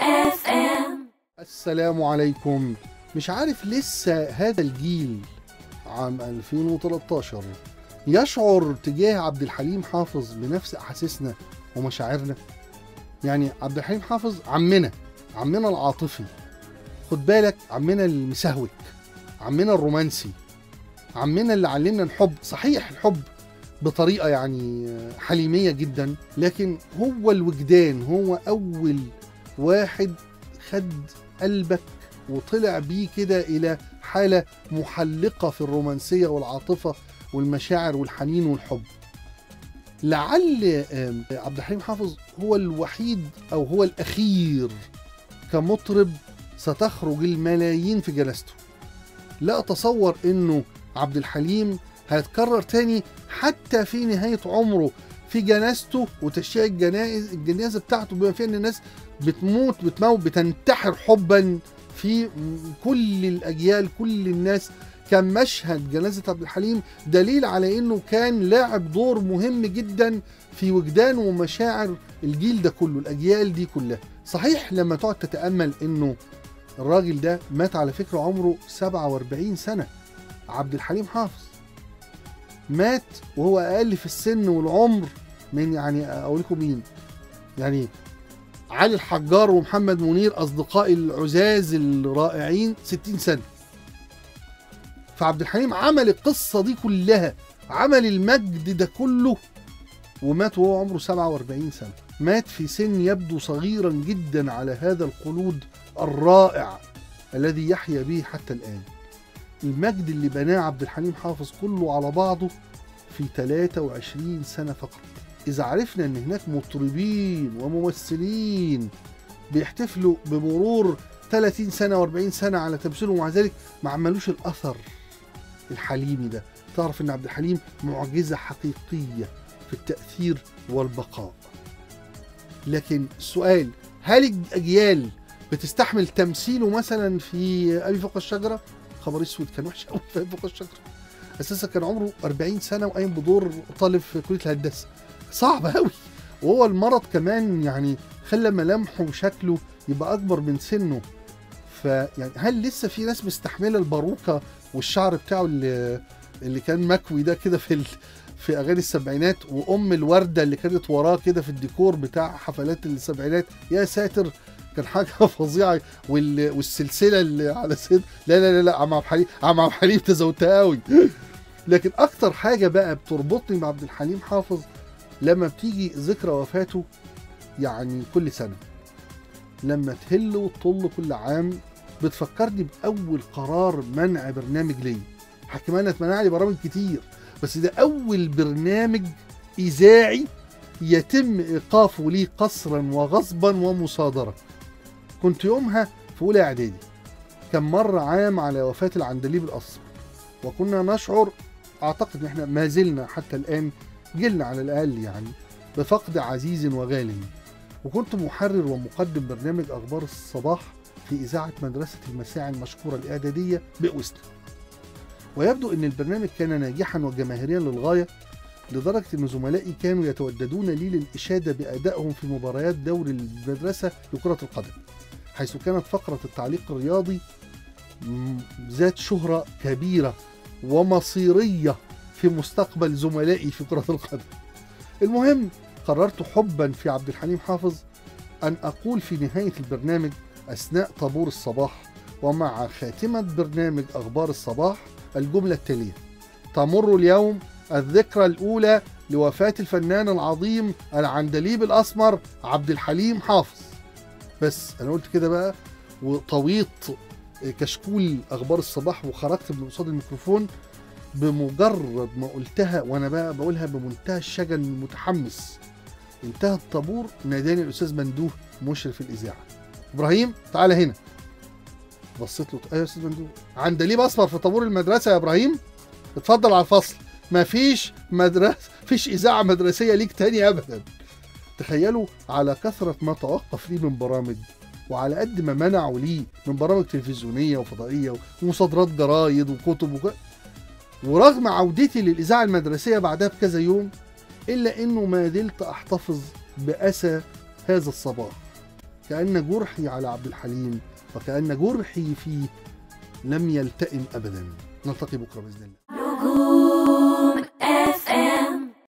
اف ام السلام عليكم. مش عارف لسه هذا الجيل عام 2013 يشعر تجاه عبد الحليم حافظ بنفس أحاسيسنا ومشاعرنا؟ يعني عبد الحليم حافظ عمنا عمنا العاطفي. خد بالك عمنا المسهوك عمنا الرومانسي عمنا اللي علمنا الحب. صحيح الحب بطريقة يعني حليمية جدا لكن هو الوجدان هو أول واحد خد قلبك وطلع بيه كده إلى حالة محلقة في الرومانسية والعاطفة والمشاعر والحنين والحب. لعل عبد الحليم حافظ هو الوحيد أو هو الأخير كمطرب ستخرج الملايين في جنازته لا أتصور إنه عبد الحليم هيتكرر تاني حتى في نهاية عمره. في جنازته وتشييع الجنائز الجنازة بتاعته بما فيها إن الناس بتموت بتموت بتنتحر حبا في كل الأجيال كل الناس. كان مشهد جنازة عبد الحليم دليل على إنه كان لاعب دور مهم جدا في وجدان ومشاعر الجيل ده كله الأجيال دي كلها. صحيح لما تقعد تتأمل إنه الراجل ده مات على فكرة عمره 47 سنة. عبد الحليم حافظ. مات وهو أقل في السن والعمر من يعني أقول لكم مين؟ يعني علي الحجار ومحمد منير أصدقائي العزاز الرائعين 60 سنة. فعبد الحليم عمل القصة دي كلها عمل المجد ده كله ومات وهو عمره 47 سنة. مات في سن يبدو صغيرا جدا على هذا الخلود الرائع الذي يحيا به حتى الآن. المجد اللي بناه عبد الحليم حافظ كله على بعضه في 23 سنة فقط. إذا عرفنا إن هناك مطربين وممثلين بيحتفلوا بمرور 30 سنة و40 سنة على تمثيلهم ومع ذلك ما عملوش الأثر الحليمي ده. تعرف إن عبد الحليم معجزة حقيقية في التأثير والبقاء. لكن السؤال هل الأجيال بتستحمل تمثيله مثلا في أبي فوق الشجرة؟ خبر اسود كان وحش قوي في فوق الشجرة. أساسا كان عمره 40 سنة وقايم بدور طالب في كلية الهندسة. صعب قوي وهو المرض كمان يعني خلى ملامحه وشكله يبقى أكبر من سنه. فيعني هل لسه في ناس مستحملة الباروكة والشعر بتاعه اللي اللي كان مكوي ده كده في ال... في أغاني السبعينات؟ وأم الوردة اللي كانت وراه كده في الديكور بتاع حفلات السبعينات. يا ساتر كان حاجة فظيعة. وال... والسلسلة اللي على سيد لا لا لا لا عم عبد الحليم عم عبد الحليم تزودتها قوي. لكن أكتر حاجة بقى بتربطني بعبد الحليم حافظ لما بتيجي ذكرى وفاته يعني كل سنة لما تهل وتطل كل عام بتفكرني بأول قرار منع برنامج لي حكمانة اتمنع لي برامج كتير بس ده أول برنامج إذاعي يتم إيقافه لي قصرا وغصبا ومصادره كنت يومها في أولى إعدادي. كان مر عام على وفاة العندليب الاسمر وكنا نشعر أعتقد ان إحنا ما زلنا حتى الآن جيلنا على الأقل يعني بفقد عزيز وغال وكنت محرر ومقدم برنامج أخبار الصباح في إذاعة مدرسة المساعي المشهورة الإعدادية بأوسنا ويبدو إن البرنامج كان ناجحا وجماهيريا للغاية لدرجة إن زملائي كانوا يتوددون لي للإشادة بأدائهم في مباريات دوري المدرسة لكرة القدم. حيث كانت فقرة التعليق الرياضي ذات شهرة كبيرة ومصيرية في مستقبل زملائي في كرة القدم. المهم قررت حبا في عبد الحليم حافظ أن أقول في نهاية البرنامج أثناء طابور الصباح ومع خاتمة برنامج أخبار الصباح الجملة التالية: تمر اليوم الذكرى الأولى لوفاة الفنان العظيم العندليب الأسمر عبد الحليم حافظ. بس أنا قلت كده بقى وطويت كشكول أخبار الصباح وخرجت من قصاد الميكروفون بمجرد ما قلتها وأنا بقى بقولها بمنتهى الشجن المتحمس. انتهى الطابور ناداني الأستاذ مندوه مشرف الإذاعة. إبراهيم تعالى هنا. بصيت له أيوه يا أستاذ مندوه عندليب اصفر في طابور المدرسة يا إبراهيم؟ اتفضل على الفصل. مفيش مدرسة فيش إذاعة مدرسية ليك تاني ابدا. تخيلوا على كثرة ما توقف لي من برامج وعلى قد ما منعوا لي من برامج تلفزيونية وفضائية ومصادرات جرايد وكتب وك... ورغم عودتي للإذاعة المدرسية بعدها بكذا يوم إلا أنه ما زلت أحتفظ بأسى هذا الصباح. كأن جرحي على عبد الحليم وكأن جرحي فيه لم يلتئم أبدا. نلتقي بكرة بإذن الله.